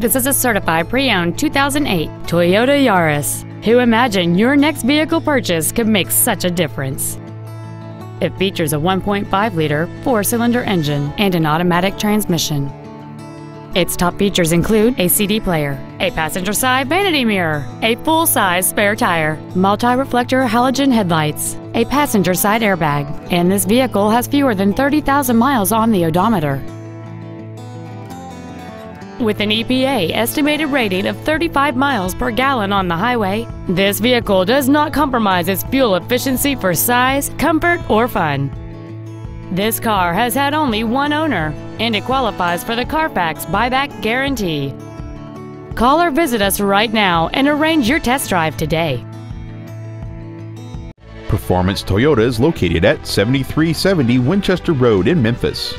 This is a certified pre-owned 2008 Toyota Yaris. Who imagined your next vehicle purchase could make such a difference? It features a 1.5-liter four-cylinder engine and an automatic transmission. Its top features include a CD player, a passenger side vanity mirror, a full-size spare tire, multi-reflector halogen headlights, a passenger side airbag, and this vehicle has fewer than 30,000 miles on the odometer. With an EPA estimated rating of 35 miles per gallon on the highway, this vehicle does not compromise its fuel efficiency for size, comfort, or fun. This car has had only one owner, and it qualifies for the Carfax buyback guarantee. Call or visit us right now and arrange your test drive today. Performance Toyota is located at 7370 Winchester Road in Memphis.